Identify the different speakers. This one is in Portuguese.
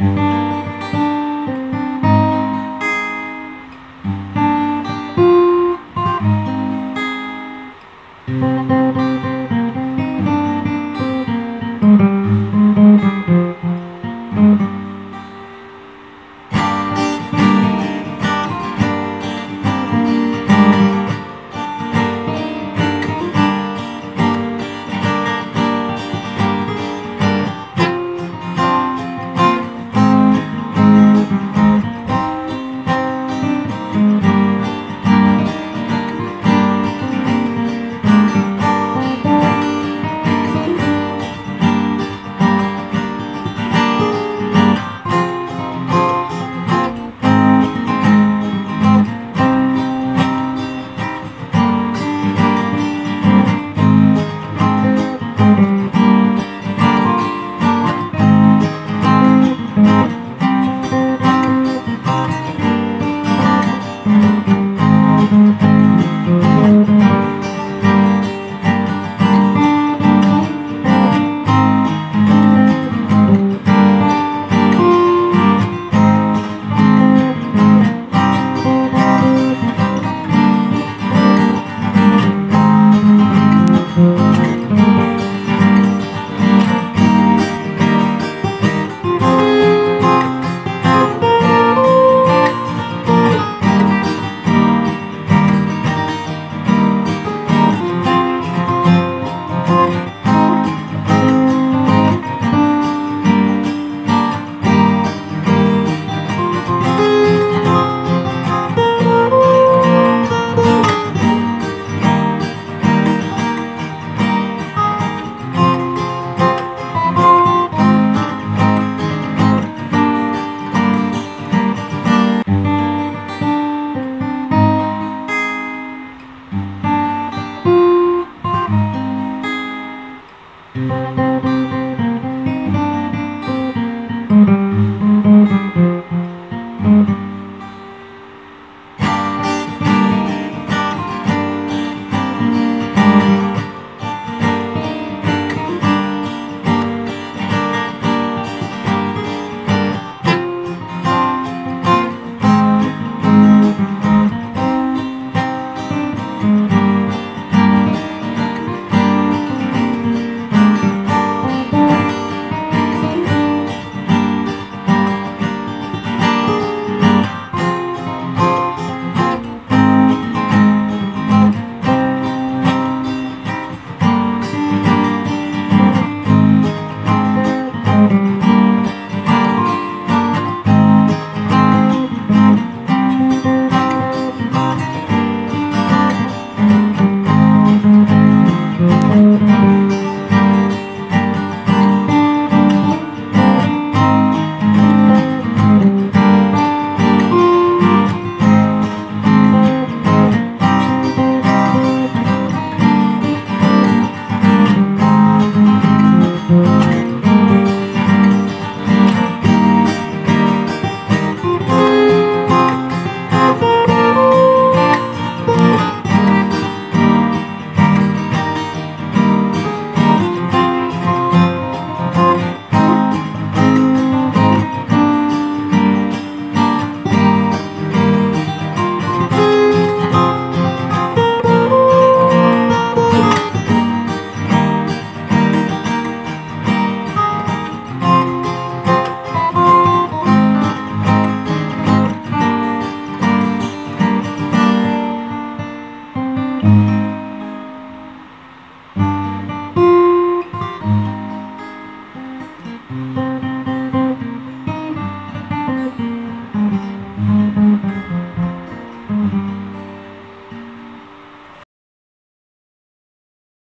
Speaker 1: Mm-hmm. Música